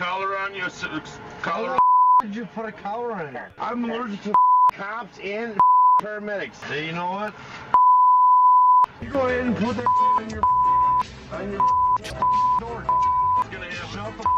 collar on you. s- s- did you put a collar on it? I'm allergic to cops and paramedics. Hey, you know what? You go ahead and put that on your on your door. Jump up.